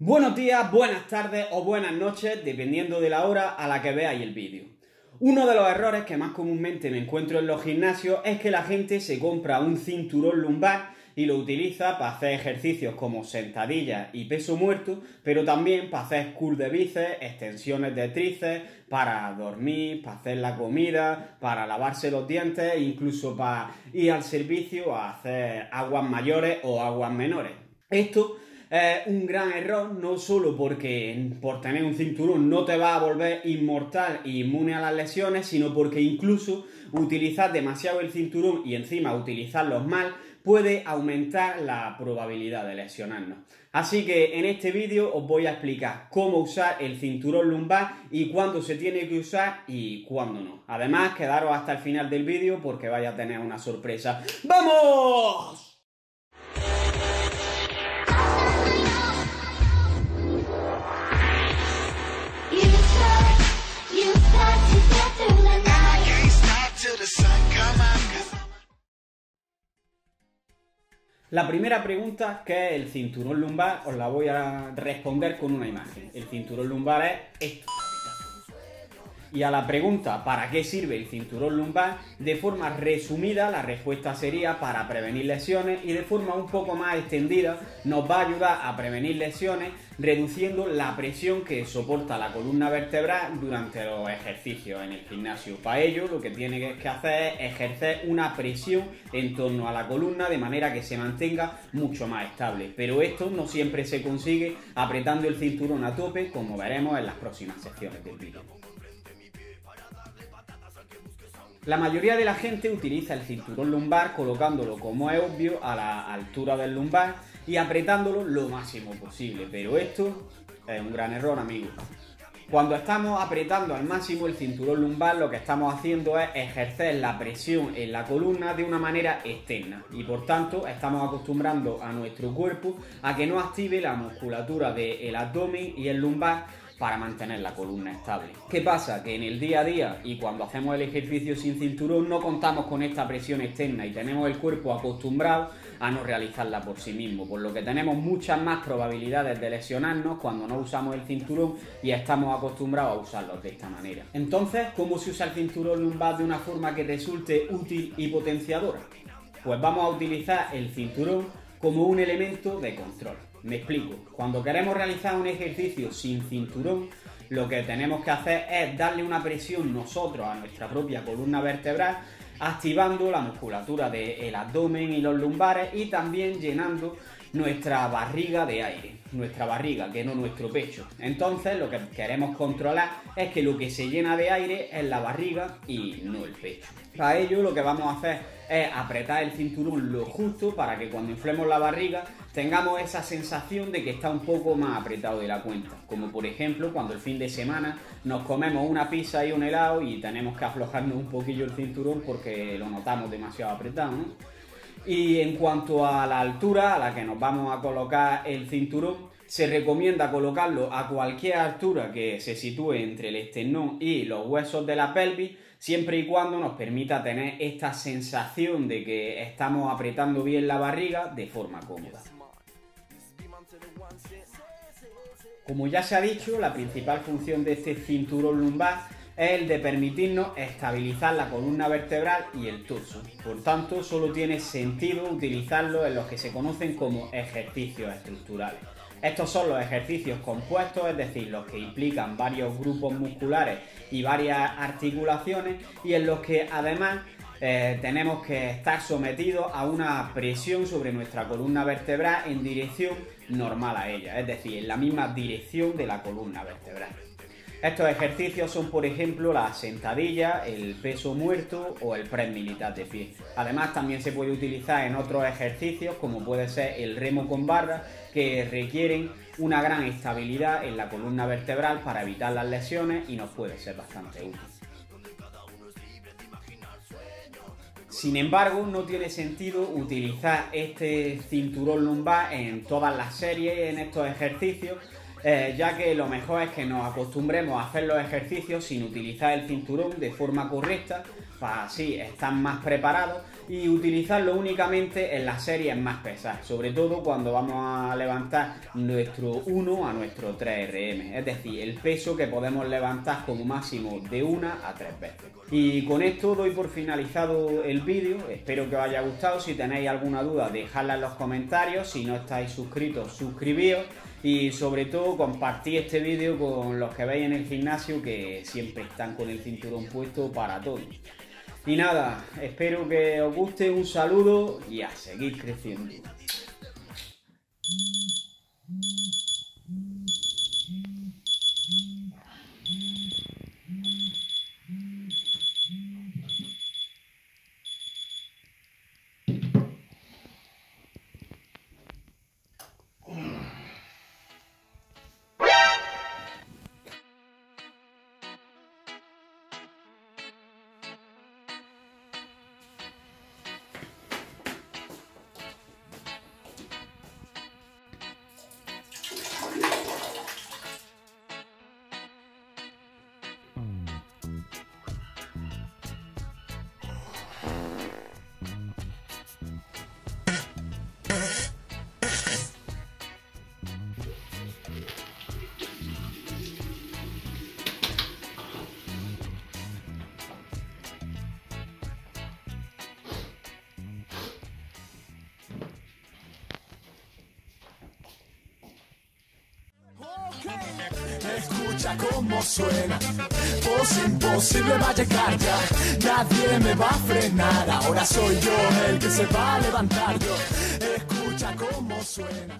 Buenos días, buenas tardes o buenas noches, dependiendo de la hora a la que veáis el vídeo. Uno de los errores que más comúnmente me encuentro en los gimnasios es que la gente se compra un cinturón lumbar y lo utiliza para hacer ejercicios como sentadillas y peso muerto, pero también para hacer curl de bíceps, extensiones de tríceps, para dormir, para hacer la comida, para lavarse los dientes incluso para ir al servicio a hacer aguas mayores o aguas menores. Esto es un gran error, no solo porque por tener un cinturón no te va a volver inmortal e inmune a las lesiones, sino porque incluso utilizar demasiado el cinturón y encima utilizarlos mal puede aumentar la probabilidad de lesionarnos. Así que en este vídeo os voy a explicar cómo usar el cinturón lumbar y cuándo se tiene que usar y cuándo no. Además, quedaros hasta el final del vídeo porque vais a tener una sorpresa. ¡Vamos! La primera pregunta, que es el cinturón lumbar, os la voy a responder con una imagen. El cinturón lumbar es esto. Y a la pregunta ¿para qué sirve el cinturón lumbar? De forma resumida la respuesta sería para prevenir lesiones y de forma un poco más extendida nos va a ayudar a prevenir lesiones reduciendo la presión que soporta la columna vertebral durante los ejercicios en el gimnasio. Para ello lo que tiene que hacer es ejercer una presión en torno a la columna de manera que se mantenga mucho más estable. Pero esto no siempre se consigue apretando el cinturón a tope como veremos en las próximas secciones del vídeo. La mayoría de la gente utiliza el cinturón lumbar colocándolo, como es obvio, a la altura del lumbar y apretándolo lo máximo posible. Pero esto es un gran error, amigos. Cuando estamos apretando al máximo el cinturón lumbar, lo que estamos haciendo es ejercer la presión en la columna de una manera externa y por tanto estamos acostumbrando a nuestro cuerpo a que no active la musculatura del abdomen y el lumbar para mantener la columna estable. ¿Qué pasa? Que en el día a día y cuando hacemos el ejercicio sin cinturón no contamos con esta presión externa y tenemos el cuerpo acostumbrado a no realizarla por sí mismo, por lo que tenemos muchas más probabilidades de lesionarnos cuando no usamos el cinturón y estamos acostumbrados a usarlo de esta manera. Entonces, ¿cómo se usa el cinturón lumbar de una forma que resulte útil y potenciadora? Pues vamos a utilizar el cinturón como un elemento de control. Me explico. Cuando queremos realizar un ejercicio sin cinturón, lo que tenemos que hacer es darle una presión nosotros a nuestra propia columna vertebral, activando la musculatura del abdomen y los lumbares y también llenando nuestra barriga de aire, nuestra barriga, que no nuestro pecho. Entonces lo que queremos controlar es que lo que se llena de aire es la barriga y no el pecho. Para ello lo que vamos a hacer es apretar el cinturón lo justo para que cuando inflemos la barriga tengamos esa sensación de que está un poco más apretado de la cuenta. Como por ejemplo cuando el fin de semana nos comemos una pizza y un helado y tenemos que aflojarnos un poquillo el cinturón porque lo notamos demasiado apretado. Y en cuanto a la altura a la que nos vamos a colocar el cinturón, se recomienda colocarlo a cualquier altura que se sitúe entre el esternón y los huesos de la pelvis, siempre y cuando nos permita tener esta sensación de que estamos apretando bien la barriga de forma cómoda. Como ya se ha dicho, la principal función de este cinturón lumbar es el de permitirnos estabilizar la columna vertebral y el torso. Por tanto, solo tiene sentido utilizarlo en los que se conocen como ejercicios estructurales. Estos son los ejercicios compuestos, es decir, los que implican varios grupos musculares y varias articulaciones y en los que además eh, tenemos que estar sometidos a una presión sobre nuestra columna vertebral en dirección normal a ella, es decir, en la misma dirección de la columna vertebral. Estos ejercicios son, por ejemplo, la sentadilla, el peso muerto o el press militar de pie. Además, también se puede utilizar en otros ejercicios, como puede ser el remo con barra, que requieren una gran estabilidad en la columna vertebral para evitar las lesiones y nos puede ser bastante útil. Sin embargo, no tiene sentido utilizar este cinturón lumbar en todas las series en estos ejercicios eh, ya que lo mejor es que nos acostumbremos a hacer los ejercicios sin utilizar el cinturón de forma correcta, para así estar más preparados y utilizarlo únicamente en las series más pesadas, sobre todo cuando vamos a levantar nuestro 1 a nuestro 3 RM, es decir, el peso que podemos levantar como máximo de una a tres veces. Y con esto doy por finalizado el vídeo, espero que os haya gustado, si tenéis alguna duda dejadla en los comentarios, si no estáis suscritos suscribíos y sobre todo compartid este vídeo con los que veis en el gimnasio que siempre están con el cinturón puesto para todo. Y nada, espero que os guste, un saludo y a seguir creciendo. Escucha cómo suena, voz imposible va a llegar ya, nadie me va a frenar, ahora soy yo el que se va a levantar. Yo, escucha cómo suena.